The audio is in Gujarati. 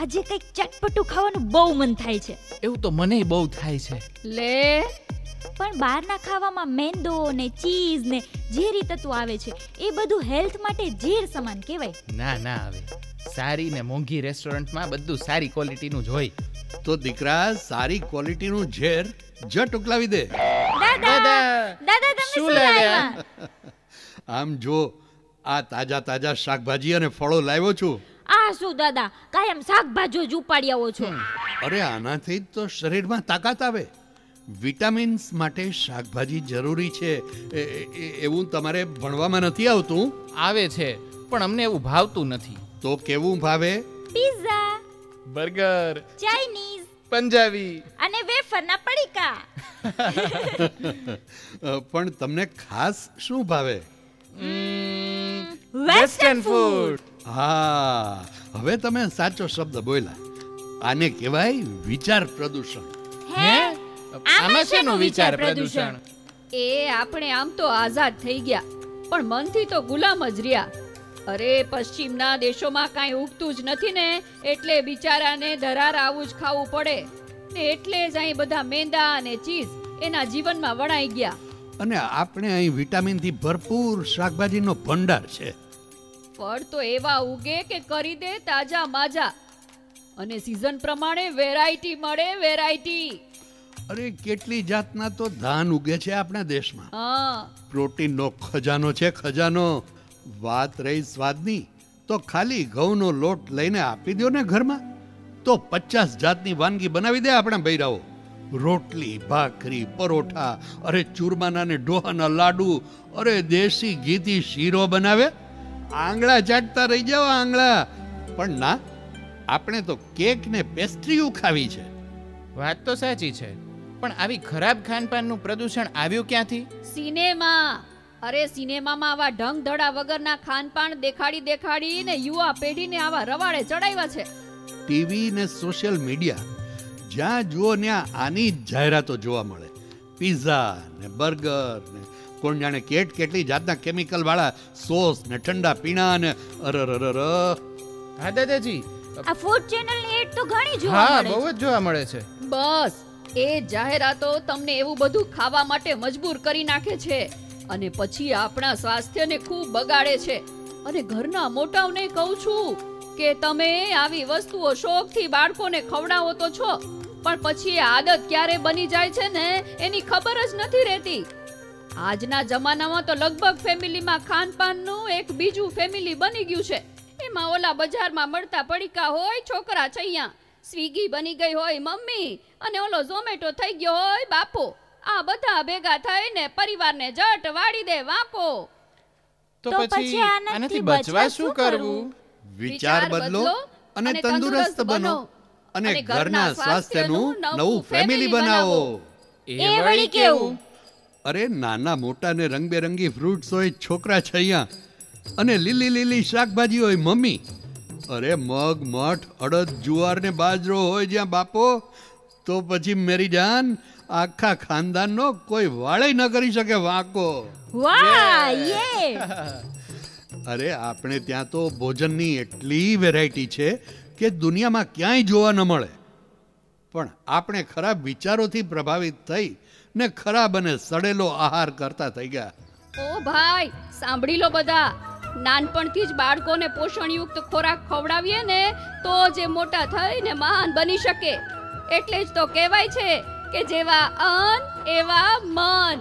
આજે કંઈક ચટપટું ખાવાનું બહુ મન થાય છે. એવું તો મને બહુ થાય છે. લે પણ બહારના ખાવામાં મેંદો ને ચીઝ ને ઝેરી તત્વો આવે છે એ બધું હેલ્થ માટે ઝેર સમાન કહેવાય. ના ના આવે. સારી ને મોંઘી રેસ્ટોરન્ટમાં બધું સારી ક્વોલિટીનું જ હોય. તો દીકરા સારી ક્વોલિટીનું ઝેર જટ ઉકલાવી દે. દાદા દાદા તમે શું લાવ્યા? આમ જો આ તાજા તાજા શાકભાજી અને ફળો લાવ્યો છું. શું દાદા કાયમ શાકભાજીઓ જ ઉપાડી આવો છો. અરે આનાથી જ તો શરીરમાં તાકાત આવે. વિટામિન્સ માટે શાકભાજી જરૂરી છે. એવું તમારે ભણવામાં નથી આવતું? આવે છે પણ અમને એવું ભાવતું નથી. તો કેવું ભાવે? Pizza burger Chinese Punjabi. અને વેફરના પડીકા. પણ તમને ખાસ શું ભાવે? વેસ્ટર્ન ફૂડ હા હવે તમે સાચો શબ્દ બોલ્યા. આને કહેવાય વિચાર પ્રદૂષણ. હે? આમાં શેનો વિચાર પ્રદૂષણ? એ આપણે આમ તો આઝાદ થઈ ગયા પણ મનથી તો ગુલામ જ રહ્યા. અરે પશ્ચિમના દેશોમાં કાંઈ ઉગતું જ નથી ને એટલે બિચારાને ધરાર આવું જ ખાવું પડે. ને એટલે જ અહીં બધા મેંદા અને ચીઝ એના જીવનમાં વણાઈ ગયા. અને આપણે અહીં વિટામિનથી ભરપૂર શાકભાજીનો ભંડાર છે. ફળ તો એવા ઉગે કે કરી દે તાજા માજા. અને સિઝન પ્રમાણે વેરાયટી મળે વેરાયટી અરે કેટલી જાતના તો ધાન ઉગે છે આપણા દેશમાં. હા. પ્રોટીનનો ખજાનો છે ખજાનો. વાત રહી સ્વાદની તો ખાલી ઘઉંનો લોટ લઈને આપી દો ને ઘરમાં. તો પચાસ જાતની વાનગી બનાવી દે આપણા બૈરાઓ. રોટલી ભાખરી પરોઠા અરે ચૂરમાના ને ડોહાના લાડુ અરે દેશી ઘીથી શીરો બનાવે. આંગળા ચાટતા રહી જાઓ આંગળા. પણ ના આપણે તો કેક ને પેસ્ટ્રીઓ ખાવી છે. વાત તો સાચી છે પણ આવી ખરાબ ખાનપાનનું પ્રદૂષણ આવ્યું ક્યાંથી? સિનેમા. અરે સિનેમામાં આવા ઢંગ ધડા વગરના ખાનપાન દેખાડી દેખાડી ને યુવા પેઢીને આવા રવાડે ચડાવ્યા છે. ટીવી ને સોશિયલ મીડિયા જ્યાં જુઓ ત્યાં આની જ જાહેરાતો જોવા મળે. પિઝા ને બર્ગર ને કોણ જાણે કેટ કેટલી જાતના કેમિકલ વાળા સોસ ને ઠંડા પીણા ને અરરરર હા દાદાજી. આ ફૂડ ચેનલની એડ તો ઘણી જોવા હા મળે બહુ છે. જ જોવા મળે છે. બસ એ જાહેરાતો તમને એવું બધું ખાવા માટે મજબૂર કરી નાખે છે. અને પછી આપણા સ્વાસ્થ્યને ખૂબ બગાડે છે. અને ઘરના મોટાઓને કહું છું કે તમે આવી વસ્તુઓ શોખથી બાળકોને ખવડાવો તો છો. પણ પછી એ આદત ક્યારે બની જાય છે ને એની ખબર જ નથી રહેતી. આજના જમાનામાં તો લગભગ ફેમિલીમાં ખાનપાનનું એક બીજું ફેમિલી બની ગયું છે. એમાં ઓલા બજારમાં મળતા પડીકા હોય છોકરા છૈયા. સ્વીગી બની ગઈ હોય મમ્મી અને ઓલો ઝોમેટો થઈ ગયો હોય બાપો. આ બધા ભેગા થઈને પરિવારને જટ વાળી દે વાપો તો પછી આનાથી બચવા શું કરવું? વિચાર બદલો અને તંદુરસ્ત બનો. અને ઘરના સ્વાસ્થ્યનું નવું ફેમિલી બનાવો. એ વળી કેવું? અરે નાના મોટા ને રંગબેરંગી ફ્રૂટ્સ હોય છોકરા છૈયા. અને લીલી લીલી શાકભાજી હોય મમ્મી. અરે મગ મઠ અડદ જુવાર ને બાજરો હોય જ્યાં બાપો તો પછી મેરી જાન આખા ખાનદાનનો કોઈ વાળે ન કરી શકે વાંકો. વાહ અરે આપણે ત્યાં તો ભોજનની એટલી વેરાયટી છે કે દુનિયામાં ક્યાંય જોવા ન મળે. પણ આપણે ખરાબ વિચારોથી પ્રભાવિત થઈ ને ખરાબ અને સડેલો આહાર કરતા થઈ ગયા. ઓ ભાઈ, સાંભળી લો બધા. નાનપણથી જ બાળકોને પોષણયુક્ત ખોરાક ખવડાવીએ ને તો જે મોટા થઈને મહાન બની શકે. એટલે જ તો કહેવાય છે કે જેવા અન એવા મન.